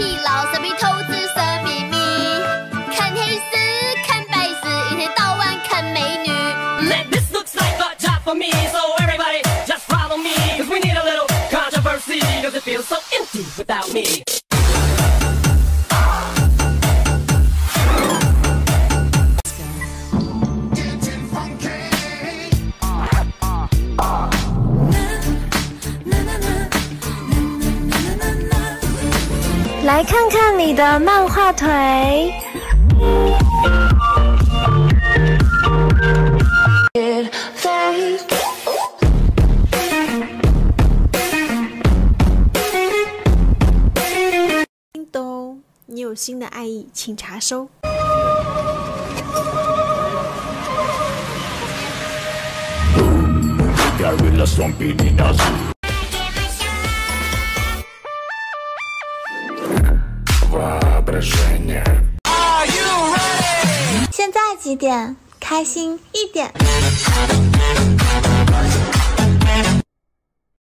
疲劳，生命透支生秘密。看黑丝，看白丝，一天到晚看美女。 Man, this looks like a job for me, so everybody just follow me. Cause we need a little controversy, cause it feels so empty without me. 来看看你的漫画腿。叮咚，你有新的爱意，请查收。现在几点？开心一点。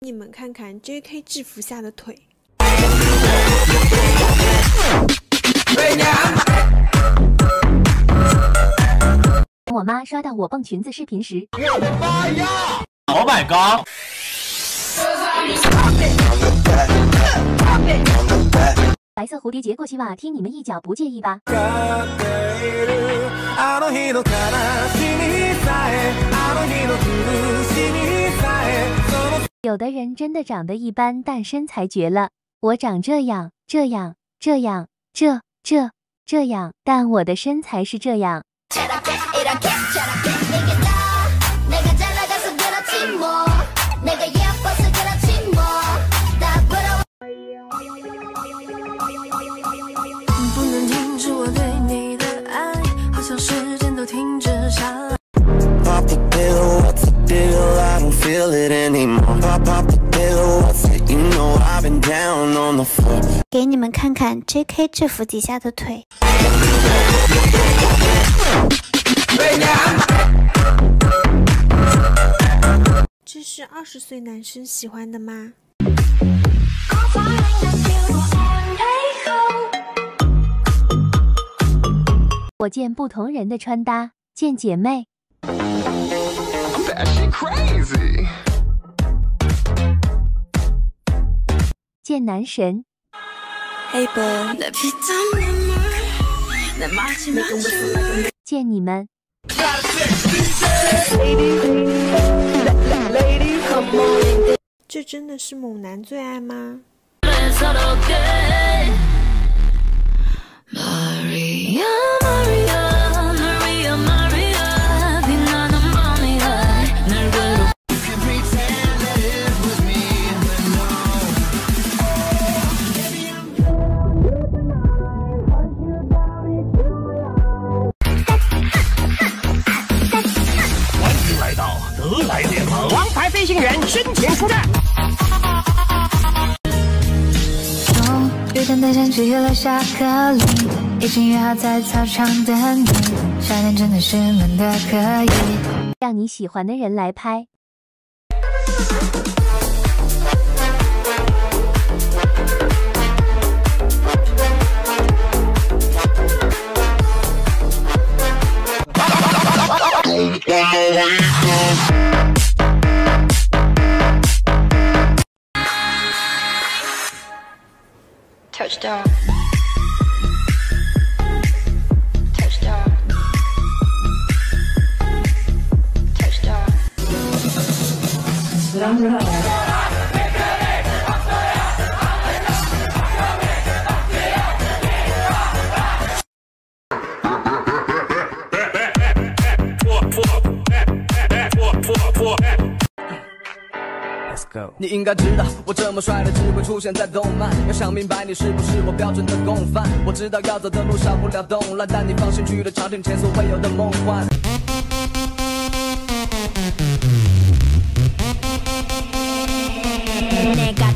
你们看看 J.K. 制服下的腿。我妈刷到我蹦裙子视频时，我的妈呀 Oh my god！白色蝴蝶结过膝袜踢你们一脚不介意吧？有的人真的长得一般，但身材绝了。我长这样，这样，这样，这这这样，但我的身材是这样。都停止下来。Pop the pill, what's the deal? I don't feel it anymore. Pop, pop the pill, what's it? You know I've been down on the floor. 给你们看看 J.K. 制服底下的腿。这是二十岁男生喜欢的吗？我见不同人的穿搭，见姐妹。见男神。Hey, 见你们。这真的是猛男最爱吗？Maria. 终于等待想起了下课铃，已经约好在操场等你。夏天真的是冷的可以。”让你喜欢的人来拍。Touchdown Touchdown go。你应该知道，我这么帅的只会出现在动漫。要想明白你是不是我标准的共犯，我知道要走的路少不了动乱，但你放心去了朝廷前所未有的梦幻。내가